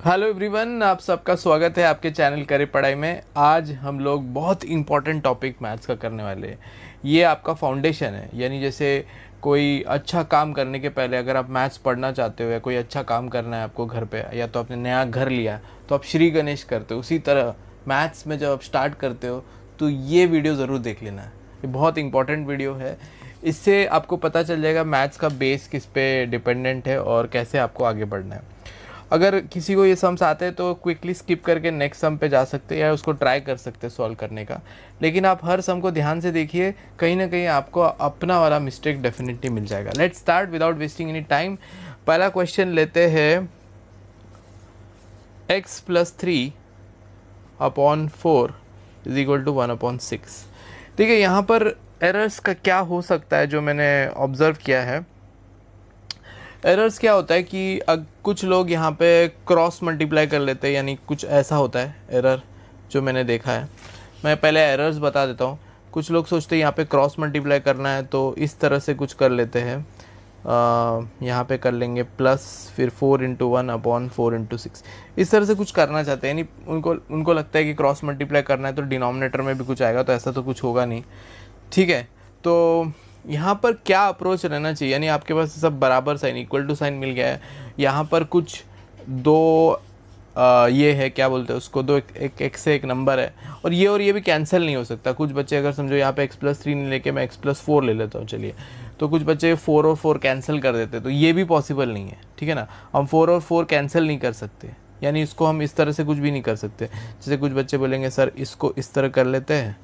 Hello everyone, आप सबका स्वागत है आपके चैनल करे पढ़ाई में। आज हम लोग बहुत इंपॉर्टेंट टॉपिक मैथ्स का करने वाले हैं। ये आपका फाउंडेशन है। यानी जैसे कोई अच्छा काम करने के पहले अगर आप मैथ्स पढ़ना चाहते हो या कोई अच्छा काम करना है आपको घर पे, या तो आपने नया घर लिया तो आप श्री गणेश करते हो। उसी तरह मैथ्स में जब आप स्टार्ट करते हो तो ये वीडियो ज़रूर देख लेना। ये बहुत इंपॉर्टेंट वीडियो है। इससे आपको पता चल जाएगा मैथ्स का बेस किस पे डिपेंडेंट है और कैसे आपको आगे बढ़ना है। अगर किसी को ये सम्स आते हैं तो क्विकली स्किप करके नेक्स्ट सम पे जा सकते हैं या उसको ट्राई कर सकते हैं सॉल्व करने का। लेकिन आप हर सम को ध्यान से देखिए, कहीं ना कहीं आपको अपना वाला मिस्टेक डेफिनेटली मिल जाएगा। Let start without wasting any time पहला क्वेश्चन लेते हैं x plus three upon four is equal to one upon six ठीक है यहाँ पर एरर्स का क्या हो सकता है जो मैंने ऑब्ज़र्व किया है? एरर्स क्या होता है कि अग, कुछ लोग यहाँ पे क्रॉस मल्टीप्लाई कर लेते हैं, यानी कुछ ऐसा होता है एरर जो मैंने देखा है। मैं पहले एरर्स बता देता हूँ। कुछ लोग सोचते हैं यहाँ पे क्रॉस मल्टीप्लाई करना है तो इस तरह से कुछ कर लेते हैं। यहाँ पे कर लेंगे प्लस फिर four into one upon four into six इस तरह से कुछ करना चाहते हैं, यानी उनको उनको लगता है कि क्रॉस मल्टीप्लाई करना है तो डिनोमिनेटर में भी कुछ आएगा तो ऐसा तो कुछ होगा नहीं। ठीक है तो यहाँ पर क्या अप्रोच रहना चाहिए? यानी आपके पास सब बराबर साइन इक्वल टू साइन मिल गया है। यहाँ पर कुछ दो आ, ये है क्या बोलते हैं उसको दो एक, एक एक से एक नंबर है। और ये और ये भी कैंसिल नहीं हो सकता। कुछ बच्चे अगर समझो यहाँ पे एक्स प्लस थ्री नहीं लेके मैं एक्स प्लस फोर ले लेता हूँ चलिए। तो कुछ बच्चे फोर और फोर कैंसिल कर देते तो ये भी पॉसिबल नहीं है ठीक है ना? हम फोर और फोर कैंसिल नहीं कर सकते। यानी इसको हम इस तरह से कुछ भी नहीं कर सकते। जैसे कुछ बच्चे बोलेंगे सर इसको इस तरह कर लेते हैं।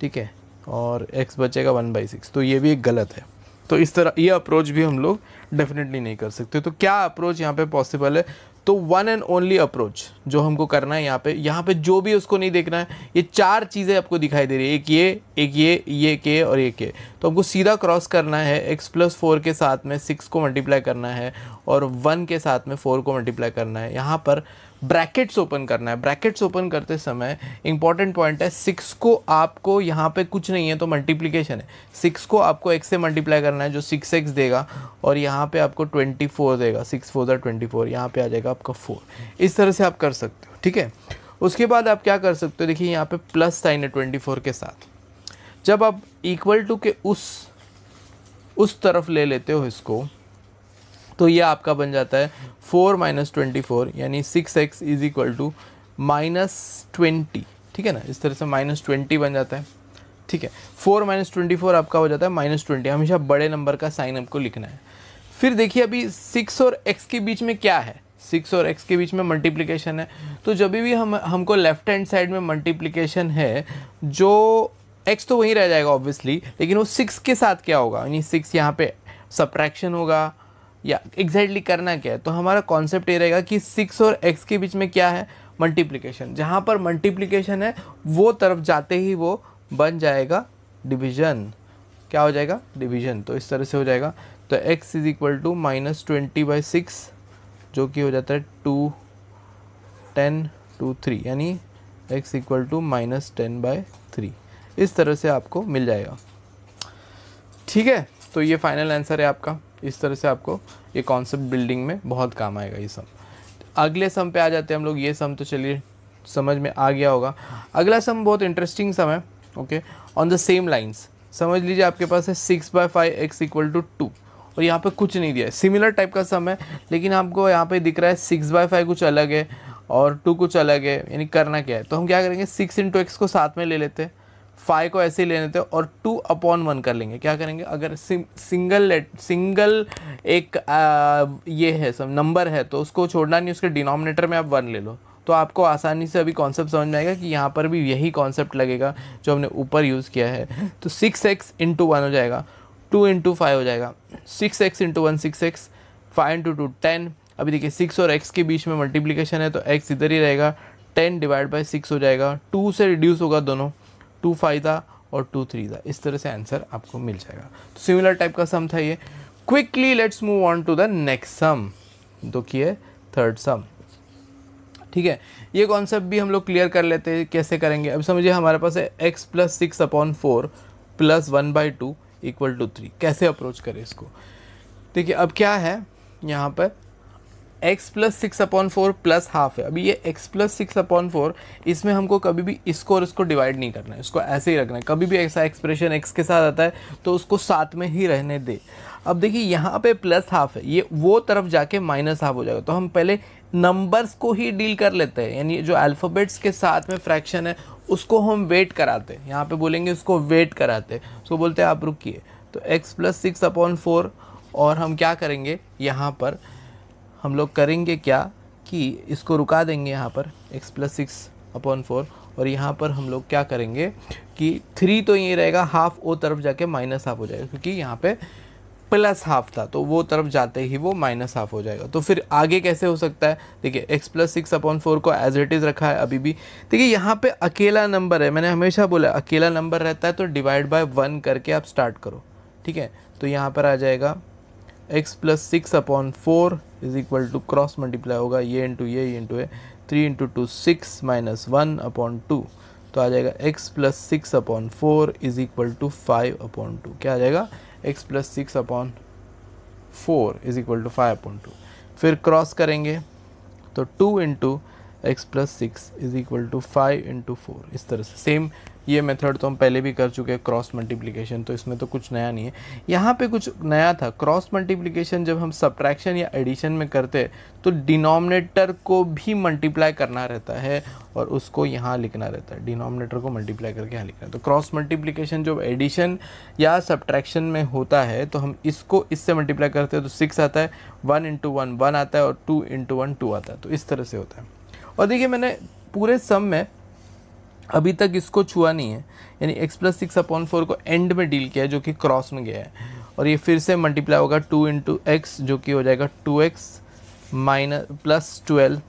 ठीक है? और एक्स बचेगा वन बाई सिक्स तो ये भी एक गलत है। तो इस तरह, ये अप्रोच भी हम लोग डेफिनेटली नहीं कर सकते। तो क्या अप्रोच यहाँ पे पॉसिबल है? तो वन एंड ओनली अप्रोच जो हमको करना है यहाँ पे यहाँ पे जो भी उसको नहीं देखना है, ये चार चीज़ें आपको दिखाई दे रही है। एक ये एक ये ये के और ये के। तो हमको सीधा क्रॉस करना है एक्स प्लस फोर के साथ में सिक्स को मल्टीप्लाई करना है और वन के साथ में फोर को मल्टीप्लाई करना है। यहाँ पर ब्रैकेट्स ओपन करना है। ब्रैकेट्स ओपन करते समय इंपॉर्टेंट पॉइंट है सिक्स को आपको यहाँ पे कुछ नहीं है तो मल्टीप्लीकेशन है। सिक्स को आपको एक्स से मल्टीप्लाई करना है, जो सिक्स एक्स देगा और यहाँ पे आपको ट्वेंटी फोर देगा। सिक्स फोर ज़ा ट्वेंटी फोर यहाँ पर आ जाएगा आपका फोर इस तरह से आप कर सकते हो, ठीक है? उसके बाद आप क्या कर सकते हो? देखिए, यहाँ पे प्लस साइन है ट्वेंटी फोर के साथ। जब आप इक्वल टू के उस उस तरफ़ ले लेते हो इसको तो ये आपका बन जाता है फोर माइनस ट्वेंटी फोर यानी six x is equal to minus twenty ठीक है ना? इस तरह से माइनस ट्वेंटी बन जाता है। ठीक है? फोर माइनस ट्वेंटी फोर आपका हो जाता है माइनस ट्वेंटी हमेशा बड़े नंबर का साइन आपको लिखना है। फिर देखिए अभी सिक्स और एक्स के बीच में क्या है? सिक्स और एक्स के बीच में मल्टीप्लिकेशन है। तो जब भी हम, हमको लेफ़्ट हैंड साइड में मल्टीप्लिकेशन है, जो एक्स तो वहीं रह जाएगा ऑब्वियसली लेकिन वो सिक्स के साथ क्या होगा? यानी सिक्स यहाँ पे सब्ट्रैक्शन होगा, या एग्जैक्टली करना क्या है? तो हमारा कॉन्सेप्ट ये रहेगा कि सिक्स और एक्स के बीच में क्या है? मल्टीप्लिकेशन जहाँ पर मल्टीप्लिकेशन है, वो तरफ़ जाते ही वो बन जाएगा डिवीज़न क्या हो जाएगा? डिवीज़न तो इस तरह से हो जाएगा। तो x is equal to minus twenty by six जो कि हो जाता है टू टेन टू थ्री यानी x equal to minus ten by three इस तरह से आपको मिल जाएगा। ठीक है? तो ये फाइनल आंसर है आपका। इस तरह से आपको ये कॉन्सेप्ट बिल्डिंग में बहुत काम आएगा ये सम अगले सम पे आ जाते हैं हम लोग। ये सम तो चलिए समझ में आ गया होगा। अगला सम बहुत इंटरेस्टिंग सम है okay on the same lines समझ लीजिए आपके पास है six by five x equal to two और यहाँ पे कुछ नहीं दिया है। सिमिलर टाइप का सम है, लेकिन आपको यहाँ पे दिख रहा है सिक्स बाय फाइव कुछ अलग है और टू कुछ अलग है। यानी करना क्या है? तो हम क्या करेंगे? सिक्स इंटू एक्स को साथ में ले लेते हैं। फाइव को ऐसे ही ले लेते हैं और टू अपॉन वन कर लेंगे। क्या करेंगे? अगर सिंगल लेट सिंगल एक आ, ये है सब नंबर है तो उसको छोड़ना नहीं उसके डिनोमिनेटर में आप वन ले लो। तो आपको आसानी से अभी कॉन्सेप्ट समझ में आएगा कि यहाँ पर भी यही कॉन्सेप्ट लगेगा जो हमने ऊपर यूज़ किया है। तो सिक्स एक्स इंटू वन हो जाएगा टू इंटू फाइव हो जाएगा। Six x into one six x five into two ten अभी देखिए सिक्स और एक्स के बीच में मल्टीप्लीकेशन है तो एक्स इधर ही रहेगा। टेन डिवाइड बाई सिक्स हो जाएगा। टू से रिड्यूस होगा दोनों। टू फाइव था और टू थ्री था। इस तरह से आंसर आपको मिल जाएगा। तो सिमिलर टाइप का सम था ये। Quickly let's move on to the next sum जो कि है थर्ड सम ठीक है? ये कॉन्सेप्ट भी हम लोग क्लियर कर लेते हैं, कैसे करेंगे। अब समझिए हमारे पास है x plus six upon four plus one by two equal to three कैसे अप्रोच करें इसको? देखिए, अब क्या है यहाँ पर? X plus six upon four plus half है। अभी ये x plus six upon four इसमें हमको कभी भी इसको और इसको डिवाइड नहीं करना है। इसको ऐसे ही रखना है। कभी भी ऐसा एक्सप्रेशन एक्स के साथ आता है तो उसको साथ में ही रहने दे। अब देखिए, यहाँ पे प्लस हाफ़ है। ये वो तरफ़ जाके माइनस हाफ़ हो जाएगा। तो हम पहले नंबर्स को ही डील कर लेते हैं। यानी जो अल्फ़ाबेट्स के साथ में फ्रैक्शन है, उसको हम वेट कराते हैं। यहाँ पे बोलेंगे उसको वेट कराते उसको बोलते हैं, आप रुकिए। तो x plus six upon four और हम क्या करेंगे? यहाँ पर हम लोग करेंगे क्या कि इसको रुका देंगे यहाँ पर, x plus six upon four और यहाँ पर हम लोग क्या करेंगे कि थ्री तो ये रहेगा हाफ़ ओ तरफ़ जाके माइनस हाफ़ हो जाएगा, क्योंकि यहाँ पे प्लस हाफ़ था तो वो तरफ़ जाते ही वो माइनस हाफ़ हो जाएगा। तो फिर आगे कैसे हो सकता है? देखिए x plus six upon four को एज इट इज़ रखा है अभी भी। देखिए, यहाँ पे अकेला नंबर है, मैंने हमेशा बोला अकेला नंबर रहता है तो डिवाइड बाय वन करके आप स्टार्ट करो, ठीक है? तो यहाँ पर आ जाएगा x plus six upon four is equal to cross multiply होगा, ये इंटू ये into A three into two six minus one upon two तो आ जाएगा x plus six upon four is equal to five upon two क्या आ जाएगा? X plus six upon four is equal to five upon two फिर cross करेंगे तो two into x plus six is equal to five into four इस तरह से। Same ये मेथड तो हम पहले भी कर चुके हैं क्रॉस मल्टीप्लिकेशन तो इसमें तो कुछ नया नहीं है। यहाँ पे कुछ नया था। क्रॉस मल्टीप्लिकेशन जब हम सब्ट्रैक्शन या एडिशन में करते तो डिनोमिनेटर को भी मल्टीप्लाई करना रहता है और उसको यहाँ लिखना रहता है। डिनोमिनेटर को मल्टीप्लाई करके यहाँ लिखना है। तो क्रॉस मल्टीप्लिकेशन जब एडिशन या सब्ट्रैक्शन में होता है तो हम इसको इससे मल्टीप्लाई करते हैं तो सिक्स आता है वन इंटू वन वन आता है और टू इंटू वन टू आता है। तो इस तरह से होता है। और देखिए मैंने पूरे सम में अभी तक इसको छुआ नहीं है। यानी x plus six upon four को एंड में डील किया है, जो कि क्रॉस में गया है। और ये फिर से मल्टीप्लाई होगा टू इंटू एक्स जो कि हो जाएगा two x minus plus twelve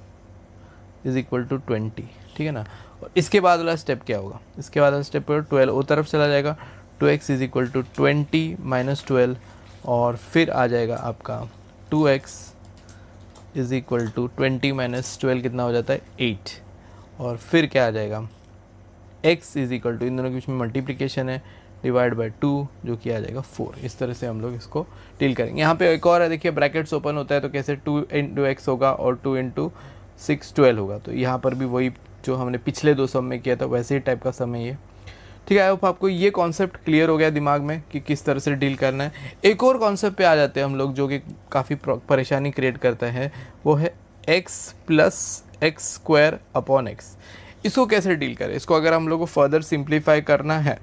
is equal to twenty ठीक है ना? और इसके बाद वाला स्टेप क्या होगा? इसके बाद वाला स्टेप ट्वेल्व वो तरफ़ चला जाएगा। Two x is equal to twenty minus twelve और फिर आ जाएगा आपका two x is equal to twenty minus twelve कितना हो जाता है? एट और फिर क्या आ जाएगा? एक्स इज़ इक्वल टू इन दोनों के बीच में मल्टीप्लिकेशन है डिवाइड बाई टू जो कि आ जाएगा फोर इस तरह से हम लोग इसको डील करेंगे। यहाँ पे एक और है, देखिए ब्रैकेट्स ओपन होता है तो कैसे टू इंटू एक्स होगा और टू इंटू सिक्स ट्वेल्व होगा। तो यहाँ पर भी वही जो हमने पिछले दो सम में किया था, वैसे ही टाइप का समय ये। ठीक है आई होप आपको ये कॉन्सेप्ट क्लियर हो गया दिमाग में कि किस तरह से डील करना है। एक और कॉन्सेप्ट पे आ जाते हैं हम लोग जो कि काफ़ी परेशानी क्रिएट करते हैं। वो है x plus x square upon x इसको कैसे डील करें? इसको अगर हम लोग को फर्दर सिंप्लीफाई करना है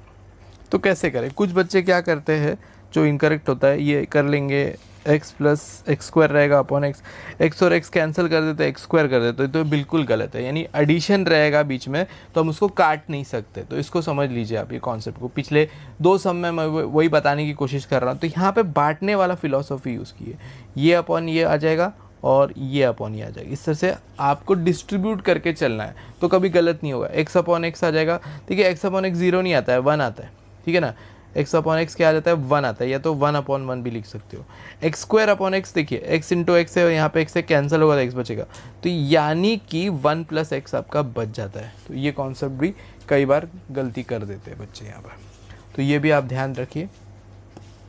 तो कैसे करें? कुछ बच्चे क्या करते हैं, जो इनकरेक्ट होता है, ये कर लेंगे एक्स प्लस एक्स स्क्वायर रहेगा अपॉन एक्स एक्स और एक्स कैंसिल कर देते एक्स स्क्वायर कर देते तो बिल्कुल गलत है। यानी एडिशन रहेगा बीच में तो हम उसको काट नहीं सकते। तो इसको समझ लीजिए आप ये कॉन्सेप्ट को। पिछले दो सम में मैं वही बताने की कोशिश कर रहा हूँ। तो यहाँ पर बांटने वाला फिलोसॉफी यूज़ की है ये अपॉन ये आ जाएगा और ये अपॉन ये आ जाएगा। इस तरह से आपको डिस्ट्रीब्यूट करके चलना है। तो कभी गलत नहीं होगा। एक्स अपॉन एक्स आ जाएगा। ठीक है एक्स अपॉन एक्स ज़ीरो नहीं आता है वन आता है। ठीक है ना? एक्स अपॉन एक्स क्या आ जाता है? वन आता है, या तो वन अपॉन वन भी लिख सकते हो। एक्स स्क्वायर अपॉन एक्स देखिए एक्स इंटू एक्स है और यहाँ पे एक्स से कैंसिल होगा तो एक्स बचेगा। तो यानी कि वन प्लस एक्स आपका बच जाता है। तो ये कॉन्सेप्ट भी कई बार गलती कर देते हैं बच्चे यहाँ पर। तो ये भी आप ध्यान रखिए।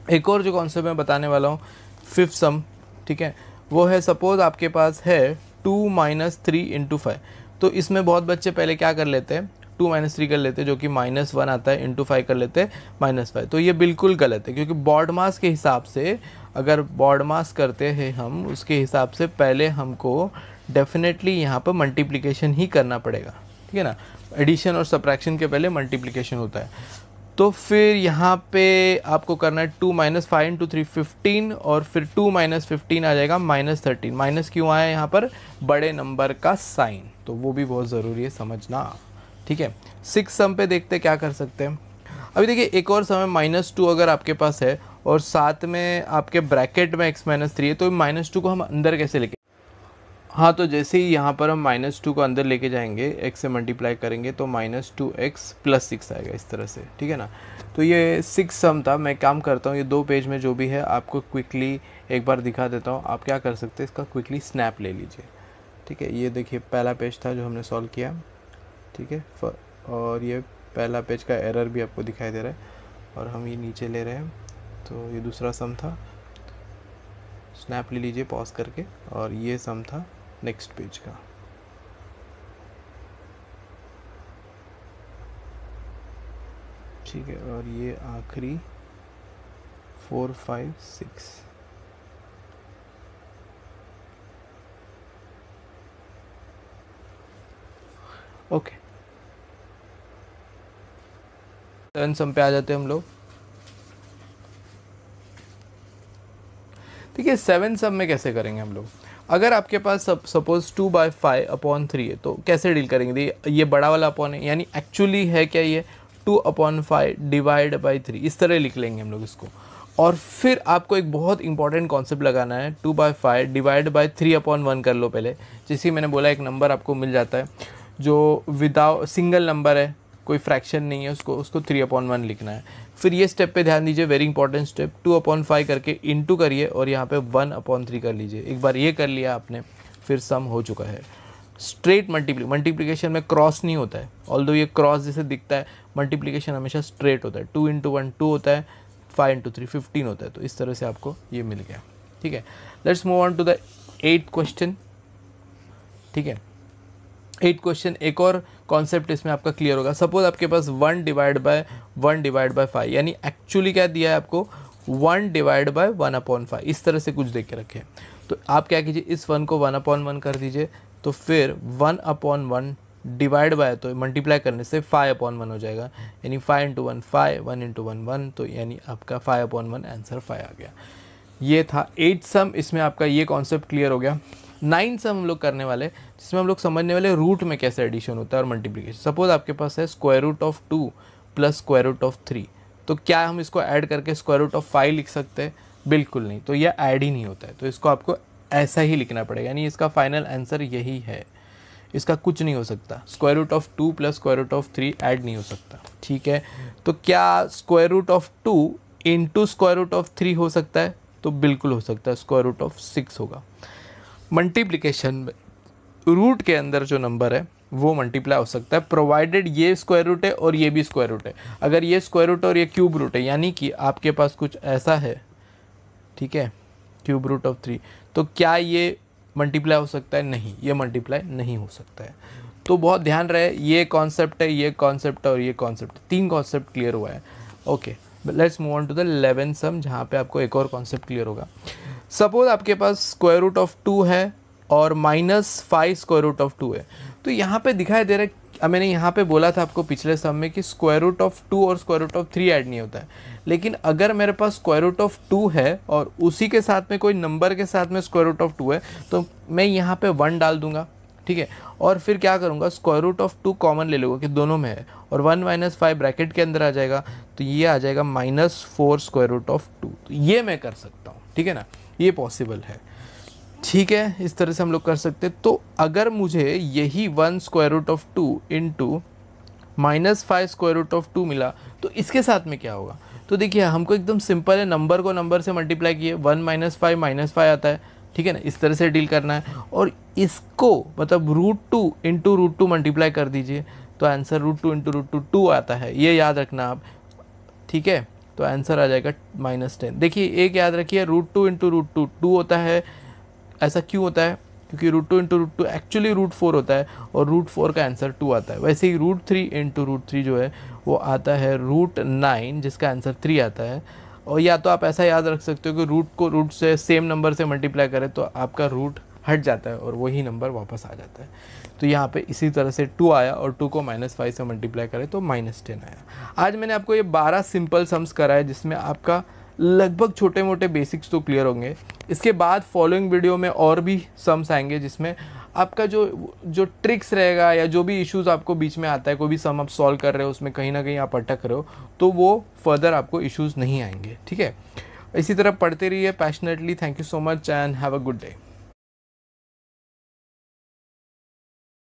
एक और जो कॉन्सेप्ट मैं बताने वाला हूँ फिफ्थ सम ठीक है? वो है सपोज़ आपके पास है two minus three into five तो इसमें बहुत बच्चे पहले क्या कर लेते हैं? टू माइनस थ्री कर लेते, जो कि माइनस वन आता है इंटू फाइव कर लेते माइनस फाइव तो ये बिल्कुल गलत है, क्योंकि बॉड मास के हिसाब से, अगर बॉड मास करते हैं हम, उसके हिसाब से पहले हमको डेफिनेटली यहाँ पर मल्टीप्लिकेशन ही करना पड़ेगा, ठीक है ना? एडिशन और सप्रैक्शन के पहले मल्टीप्लिकेशन होता है। तो फिर यहाँ पे आपको करना है two minus five into three fifteen और फिर टू माइनस फिफ्टीन आ जाएगा माइनस थर्टीन माइनस क्यों आया यहाँ पर? बड़े नंबर का साइन तो वो भी बहुत ज़रूरी है समझना। ठीक है? सिक्स सम पे देखते क्या कर सकते हैं। अभी देखिए, एक और समय माइनस टू अगर आपके पास है, और साथ में आपके ब्रैकेट में एक्स माइनस थ्री है तो माइनस टू को हम अंदर कैसे लेके हाँ तो जैसे ही यहाँ पर हम माइनस टू को अंदर लेके जाएँगे एक्स से मल्टीप्लाई करेंगे तो minus two x plus six आएगा इस तरह से, ठीक है ना? तो ये सिक्स सम था। मैं काम करता हूँ, ये दो पेज में जो भी है, आपको क्विकली एक बार दिखा देता हूँ। आप क्या कर सकते हैं, इसका क्विकली स्नैप ले लीजिए, ठीक है? ये देखिए, पहला पेज था जो हमने सॉल्व किया। ठीक है? और ये पहला पेज का एरर भी आपको दिखाई दे रहा है और हम ये नीचे ले रहे हैं। तो ये दूसरा सम था। स्नैप ले लीजिए पॉज करके। और ये सम था नेक्स्ट पेज का। ठीक है, और ये आखिरी four five six okay seven sum पे आ जाते हम लोग। ठीक है सेवन सम में कैसे करेंगे हम लोग? अगर आपके पास suppose two by five upon three है तो कैसे डील करेंगे? ये बड़ा वाला अपॉन है, यानी एक्चुअली है क्या ये? Two upon five divide by three इस तरह लिख लेंगे हम लोग इसको। और फिर आपको एक बहुत इंपॉर्टेंट कॉन्सेप्ट लगाना है two by five divide by three upon one कर लो पहले। जैसे मैंने बोला, एक नंबर आपको मिल जाता है। जो विदाउट सिंगल नंबर है, कोई फ्रैक्शन नहीं है उसको उसको थ्री अपॉन वन लिखना है। फिर ये स्टेप पे ध्यान दीजिए very important step two upon five करके इंटू करिए और यहाँ पे वन अपॉन थ्री कर लीजिए। एक बार ये कर लिया आपने, फिर सम हो चुका है। स्ट्रेट मल्टीप्ली मल्टीप्लीकेशन में क्रॉस नहीं होता है। ऑल ये क्रॉस जैसे दिखता है मल्टीप्लीकेशन हमेशा स्ट्रेट होता है। टू इंटू वन टू होता है फाइव इंटू थ्री फिफ्टीन होता है। तो इस तरह से आपको ये मिल गया। ठीक है? Let's move on to the eight question ठीक है? एट क्वेश्चन, एक और कॉन्सेप्ट इसमें आपका क्लियर होगा। सपोज़ आपके पास one divide by one divide by five यानी एक्चुअली क्या दिया है आपको? One divide by one upon five इस तरह से कुछ देख के रखें। तो आप क्या कीजिए, इस वन को वन अपॉन वन कर दीजिए तो फिर one upon one divide by तो मल्टीप्लाई करने से फाइव अपॉन वन हो जाएगा। यानी five into one five one into one one तो यानी आपका five upon one answer five आ गया। ये था एट सम इसमें आपका ये कॉन्सेप्ट क्लियर हो गया। नाइन सम हम लोग करने वाले जिसमें हम लोग समझने वाले रूट में कैसे एडिशन होता है और मल्टीप्लीकेशन सपोज़ आपके पास है square root of two plus square root of three तो क्या हम इसको ऐड करके स्क्वायर रूट ऑफ़ फाइव लिख सकते हैं? बिल्कुल नहीं। तो यह ऐड ही नहीं होता है। तो इसको आपको ऐसा ही लिखना पड़ेगा। यानी इसका फाइनल आंसर यही है। इसका कुछ नहीं हो सकता। Square root of two plus square root of three add नहीं हो सकता। ठीक है? तो क्या square root of two into square root of three हो सकता है? तो बिल्कुल हो सकता है। स्क्वायर रूट ऑफ़ सिक्स होगा। मल्टीप्लिकेशन में रूट के अंदर जो नंबर है, वो मल्टीप्लाई हो सकता है प्रोवाइडेड ये स्क्वायर रूट है और ये भी स्क्वायर रूट है। अगर ये स्क्वायर रूट और ये क्यूब रूट है, यानी कि आपके पास कुछ ऐसा है, ठीक है क्यूब रूट ऑफ़ थ्री तो क्या ये मल्टीप्लाई हो सकता है? नहीं, ये मल्टीप्लाई नहीं हो सकता है। तो बहुत ध्यान रहे, ये कॉन्सेप्ट है, ये कॉन्सेप्ट और ये कॉन्सेप्ट तीन कॉन्सेप्ट क्लियर हुआ है। Okay let's move on to the eleven sum जहाँ पे आपको एक और कॉन्सेप्ट क्लियर होगा। सपोज़ आपके पास स्क्वायर रूट ऑफ़ टू है और minus five square root of two है। तो यहाँ पे दिखाई दे रहा है मैंने यहाँ पे बोला था आपको पिछले सम में कि स्क्वायर रूट ऑफ़ टू और square root of three add नहीं होता है। लेकिन अगर मेरे पास स्क्वायर रूट ऑफ़ टू है और उसी के साथ में कोई नंबर के साथ में स्क्वायर रूट ऑफ़ टू है तो मैं यहाँ पे वन डाल दूँगा, ठीक है? और फिर क्या करूँगा square root of two common ले लूँगा कि दोनों में है और वन माइनस फाइव ब्रैकेट के अंदर आ जाएगा तो ये आ जाएगा minus four square root of two तो ये मैं कर सकता हूँ। ठीक है ना? ये पॉसिबल है। ठीक है, इस तरह से हम लोग कर सकते तो अगर मुझे यही one square root of two into minus five square root of two मिला तो इसके साथ में क्या होगा? तो देखिए, हमको एकदम सिंपल है। नंबर को नंबर से मल्टीप्लाई किए one minus five minus five आता है। ठीक है ना? इस तरह से डील करना है। और इसको मतलब root two into root two multiply कर दीजिए तो answer root two into root two two आता है। ये याद रखना आप। ठीक है? तो आंसर आ जाएगा माइनस टेन। देखिए, एक याद रखिए root two into root two two होता है, ऐसा क्यों होता है? क्योंकि root two into root two actually root four होता है और रूट फोर का आंसर टू आता है। वैसे ही root three into root three जो है, वो आता है रूट नाइन जिसका आंसर थ्री आता है। और या तो आप ऐसा याद रख सकते हो कि रूट को रूट से सेम नंबर से मल्टीप्लाई करें तो आपका रूट हट जाता है और वही नंबर वापस आ जाता है। तो यहाँ पे इसी तरह से टू आया और टू को माइनस फाइव से मल्टीप्लाई करें तो माइनस टेन आया। आज मैंने आपको ये बारह सिंपल सम्स कराए जिसमें आपका लगभग छोटे मोटे बेसिक्स तो क्लियर होंगे। इसके बाद फॉलोइंग वीडियो में और भी सम्स आएँगे जिसमें आपका जो जो ट्रिक्स रहेगा या जो भी इश्यूज़ आपको बीच में आता है, कोई भी सम आप सॉल्व कर रहे हो, उसमें कहीं ना कहीं आप अटक रहे हो तो वो फर्दर आपको इश्यूज़ नहीं आएँगे, ठीक है? इसी तरह पढ़ते रहिए passionately thank you so much and have a good day